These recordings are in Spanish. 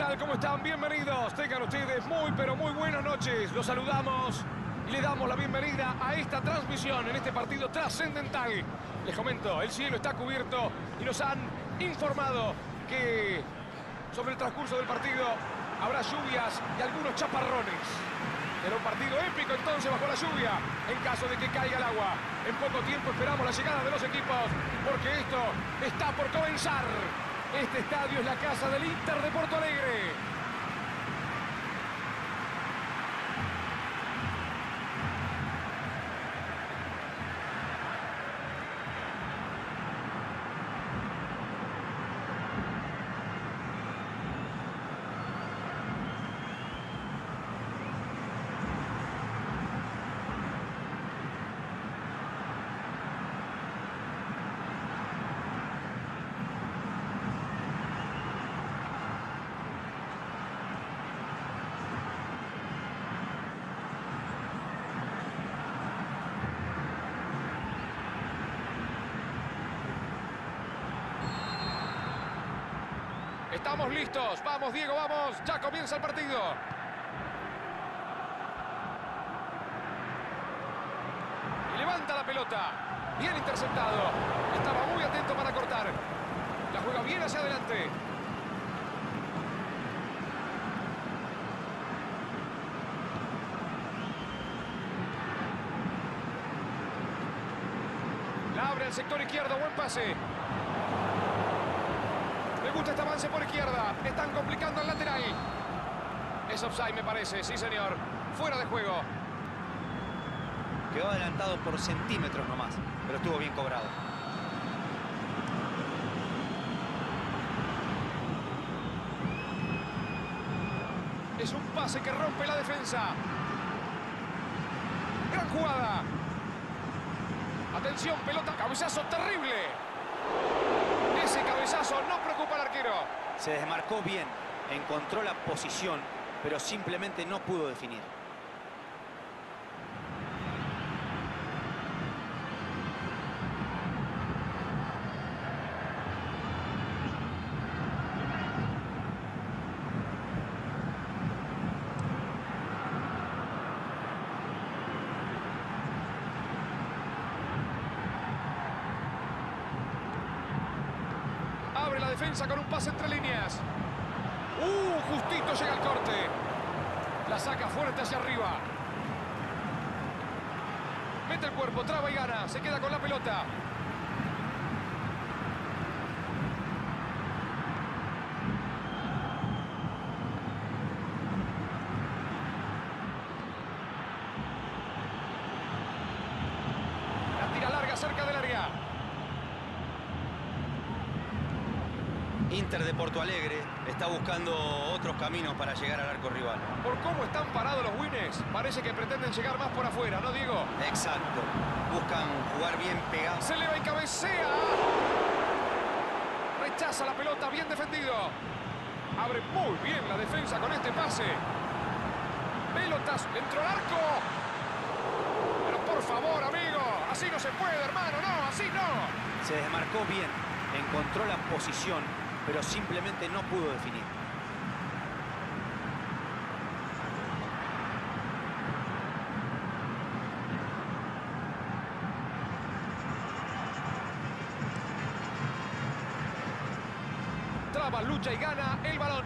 tal? ¿Cómo están? Bienvenidos. Tengan ustedes muy, pero muy buenas noches. Los saludamos y le damos la bienvenida a esta transmisión en este partido trascendental. Les comento, el cielo está cubierto y nos han informado que sobre el transcurso del partido habrá lluvias y algunos chaparrones. Era un partido épico entonces bajo la lluvia, en caso de que caiga el agua. En poco tiempo esperamos la llegada de los equipos, porque esto está por comenzar. Este estadio es la casa del Inter de Porto Alegre. Estamos listos. Vamos, Diego, vamos. Ya comienza el partido. Y levanta la pelota. Bien interceptado. Estaba muy atento para cortar. La juega bien hacia adelante. La abre el sector izquierdo. Buen pase. Este avance por izquierda. Están complicando el lateral. Es offside, me parece. Sí, señor. Fuera de juego. Quedó adelantado por centímetros nomás, pero estuvo bien cobrado. Es un pase que rompe la defensa. Gran jugada. Atención, pelota. Cabezazo terrible. Ese cabezazo no Se desmarcó bien, encontró la posición, pero simplemente no pudo definir. Abre la defensa con un pase entre líneas. ¡Uh! Justito llega el corte. La saca fuerte hacia arriba. Mete el cuerpo, traba y gana. Se queda con la pelota. La tira larga cerca del área. Inter de Porto Alegre está buscando otros caminos para llegar al arco rival. Por cómo están parados los winners, parece que pretenden llegar más por afuera, ¿no, Diego? Exacto. Buscan jugar bien pegados. Se eleva y cabecea. Rechaza la pelota, bien defendido. Abre muy bien la defensa con este pase. Pelotas dentro del arco. Pero por favor, amigo, así no se puede, hermano, no, así no. Se desmarcó bien, encontró la posición, pero simplemente no pudo definir. Traba, lucha y gana el balón.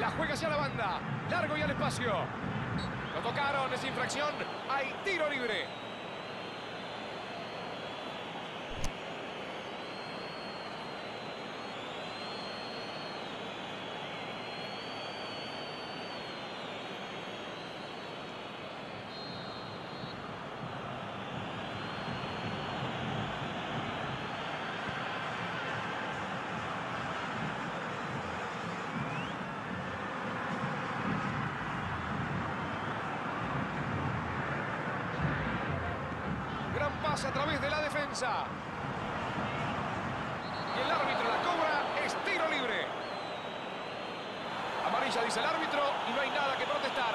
La juega hacia la banda. Largo y al espacio. Lo tocaron, es infracción. Hay tiro libre. Gran pase a través de la Y el árbitro la cobra, es tiro libre. Amarilla dice el árbitro y no hay nada que protestar.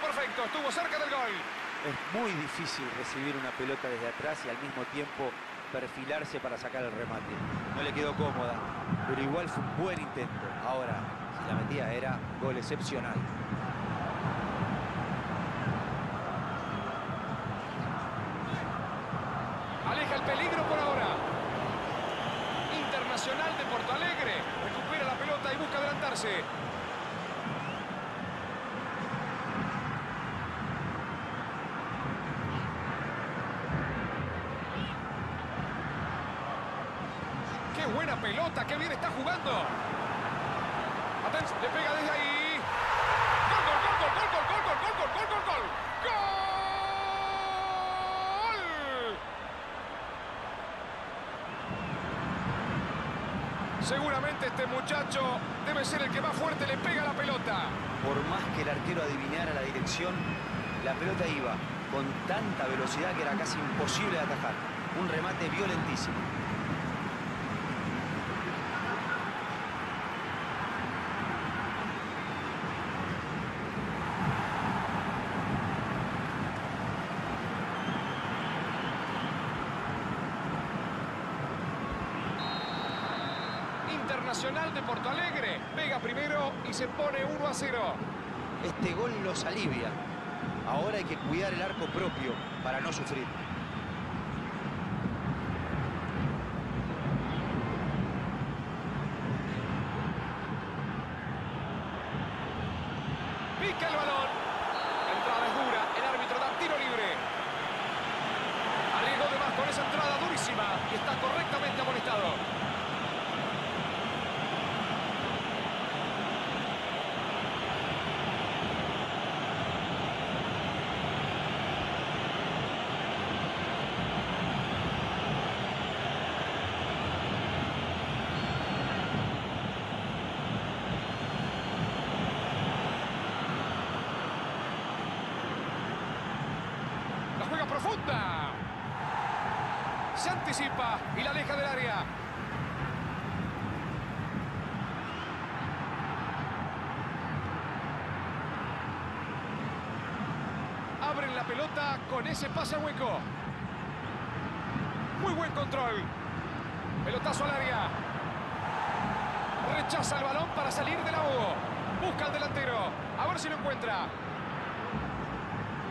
tras el Estuvo cerca del gol. Es muy difícil recibir una pelota desde atrás y al mismo tiempo perfilarse para sacar el remate. No le quedó cómoda, pero igual fue un buen intento. Ahora, si la metía era gol excepcional. Aleja el peligro por ahora. Internacional de Porto Alegre. Recupera la pelota y busca adelantarse. ¡Qué pelota! ¡Qué bien está jugando! Atención, le pega desde ahí. ¡Gol, gol, gol, gol, gol, gol, gol, gol, gol, gol, gol, gol! ¡Gol! Seguramente este muchacho debe ser el que más fuerte le pega la pelota. Por más que el arquero adivinara la dirección, la pelota iba con tanta velocidad que era casi imposible de atajar. Un remate violentísimo. Internacional de Porto Alegre. Pega primero y se pone 1 a 0. Este gol los alivia. Ahora hay que cuidar el arco propio para no sufrir. Pica el balón. La entrada es dura. El árbitro da tiro libre. Arriesgó de más con esa entrada durísima y está correctamente amonestado. La juega profunda. Se y la aleja del área. Abren la pelota con ese pase hueco. Muy buen control. Pelotazo al área. Rechaza el balón para salir del ahogo. Busca al delantero. A ver si lo encuentra.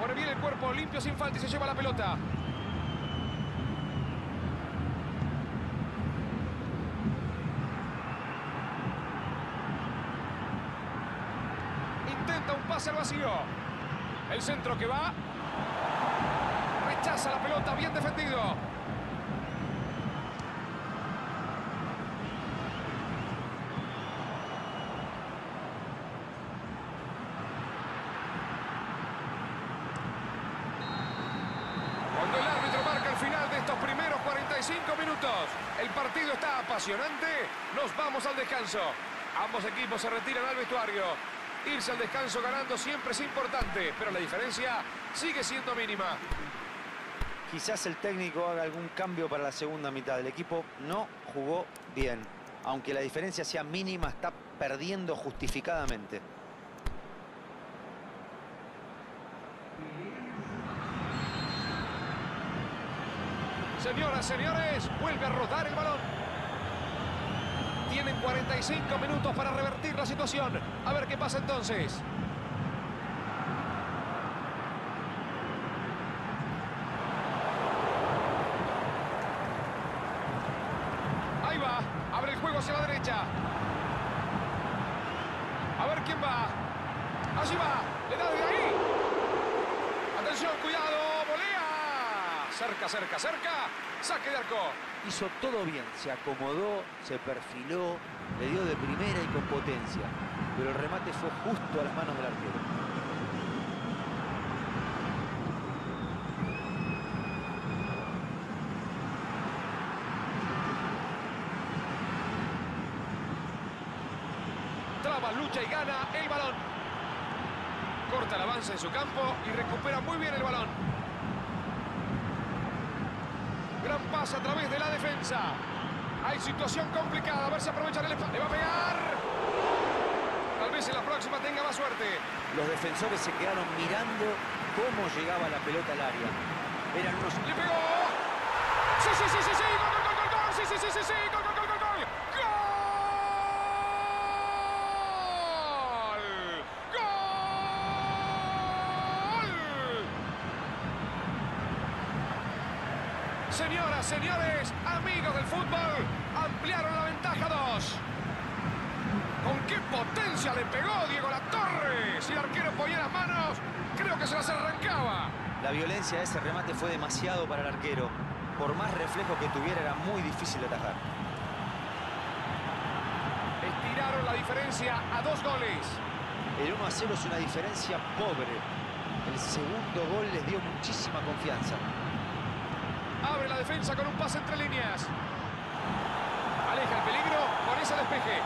Pone bien el cuerpo limpio sin falta y se lleva la pelota. Intenta un pase al El centro que va. Rechaza la pelota, bien defendido. Cuando el árbitro marca el final de estos primeros 45 minutos, el partido está apasionante, nos vamos al descanso. Ambos equipos se retiran al vestuario. Irse al descanso ganando siempre es importante, pero la diferencia sigue siendo mínima. Quizás el técnico haga algún cambio para la segunda mitad. El equipo no jugó bien. Aunque la diferencia sea mínima, está perdiendo justificadamente. Señoras, señores, vuelve a rodar el balón. Tienen 45 minutos para revertir la situación. A ver qué pasa entonces. Ahí va. Abre el juego hacia la derecha. A ver quién va. Allí va. Le da de ahí. Atención, cuidado. Volea. Cerca, cerca, cerca. Saque de arco. Hizo todo bien, se acomodó, se perfiló, le dio de primera y con potencia. Pero el remate fue justo a las manos del arquero. Traba, lucha y gana el balón. Corta el avance en su campo y recupera muy bien el balón. Gran pase a través de la defensa. Hay situación complicada. A ver si aprovecha el espacio. Le va a pegar. Tal vez en la próxima tenga más suerte. Los defensores se quedaron mirando cómo llegaba la pelota al área. Eran unos... ¡Le pegó! ¡Sí, sí, sí, sí, sí! ¡Gol, gol, gol, gol! ¡Sí, sí, sí, sí, sí! ¡Gol, gol, gol, gol, gol! ¡Gol! ¡Gol! Señoras, señores, amigos del fútbol, ampliaron la ventaja 2. ¿Con qué potencia le pegó Diego La Torre? Si el arquero ponía las manos, creo que se las arrancaba. La violencia de ese remate fue demasiado para el arquero. Por más reflejo que tuviera, era muy difícil de atajar. Estiraron la diferencia a dos goles. El 1 a 0 es una diferencia pobre. El segundo gol les dio muchísima confianza. Abre la defensa con un pase entre líneas. Aleja el peligro con ese despeje.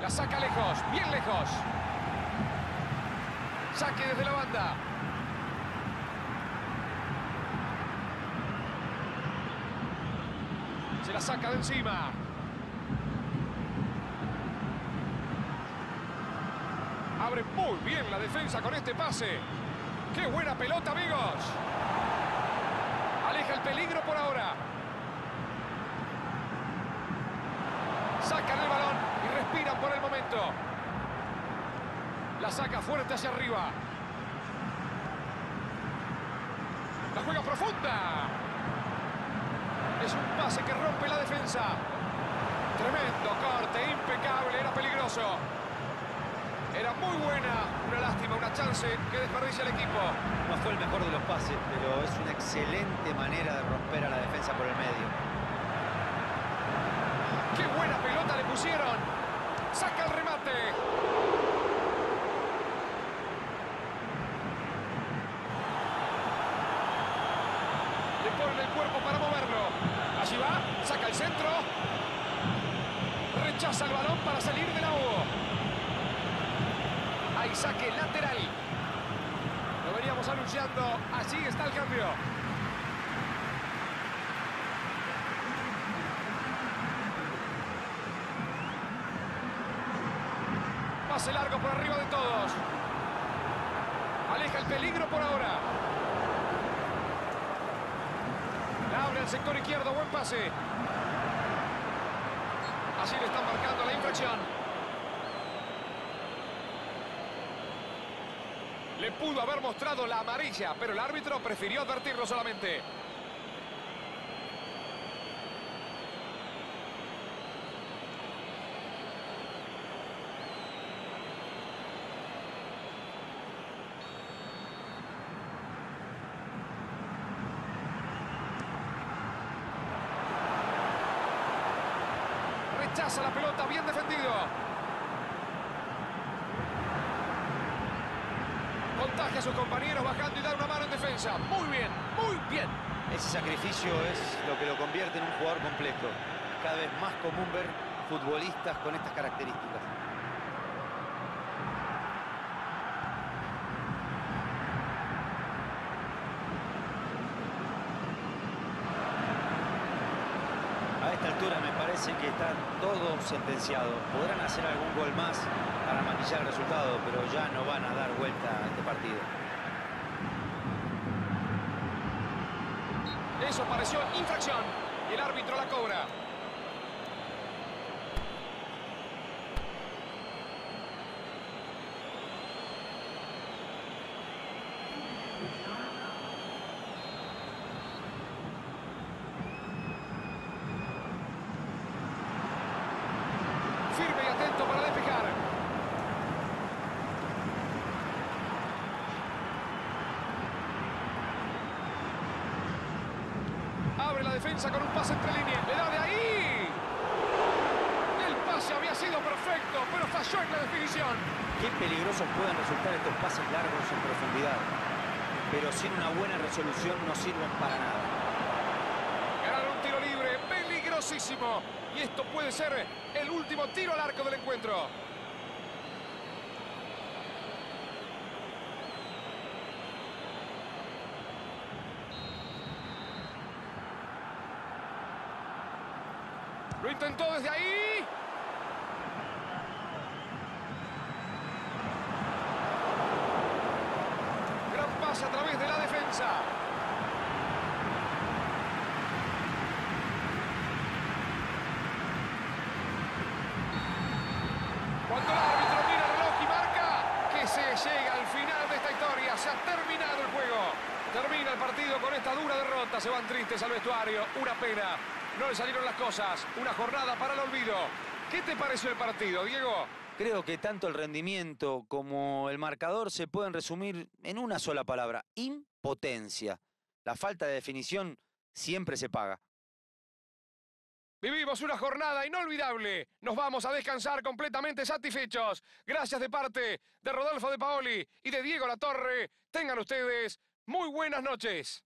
La saca lejos, bien lejos. Saque desde la banda. Se la saca de encima. Abre muy bien la defensa con este pase. ¡Qué buena pelota, amigos! Aleja el peligro por ahora. Sacan el balón y respiran por el momento. La saca fuerte hacia arriba. La juega profunda. Es un pase que rompe la defensa. Tremendo corte, impecable, era peligroso. Era muy buena, una lástima, una chance que desperdicia el equipo. No fue el mejor de los pases, pero es una excelente manera de romper a la defensa por el medio. ¡Qué buena pelota le pusieron! ¡Saca el remate! Le ponen el cuerpo para moverlo. Allí va, saca el centro. Rechaza el balón para salir del ahogo. Saque lateral. Lo veníamos anunciando. Allí está el cambio. Pase largo por arriba de todos. Aleja el peligro por ahora. La abre al sector izquierdo. Buen pase. Así le están marcando la infracción. Le pudo haber mostrado la amarilla, pero el árbitro prefirió advertirlo solamente. Rechaza la pelota, bien defendido. Contagia a sus compañeros bajando y da una mano en defensa. Muy bien, muy bien. Ese sacrificio es lo que lo convierte en un jugador completo. Cada vez más común ver futbolistas con estas características. A esta altura me parece que está todo sentenciado. Podrán hacer algún gol más para maquillar el resultado, pero ya no van a dar vuelta a este partido. Eso pareció infracción y el árbitro la cobra atento para despejar. Abre la defensa con un pase entre líneas. Le da de ahí. El pase había sido perfecto, pero falló en la definición. Qué peligrosos pueden resultar estos pases largos en profundidad. Pero sin una buena resolución no sirven para nada. Ganaron un tiro libre, peligrosísimo. Y esto puede ser el último tiro al arco del encuentro. Intentó desde ahí. Gran pase a través de la defensa. Cuando el árbitro mira el reloj y marca que se llega al final de esta historia. Se ha terminado el juego. Termina el partido con esta dura derrota. Se van tristes al vestuario. Una pena. No le salieron las cosas. Una jornada para el olvido. ¿Qué te pareció el partido, Diego? Creo que tanto el rendimiento como el marcador se pueden resumir en una sola palabra, impotencia. La falta de definición siempre se paga. Vivimos una jornada inolvidable. Nos vamos a descansar completamente satisfechos. Gracias de parte de Rodolfo de Paoli y de Diego Latorre. Tengan ustedes muy buenas noches.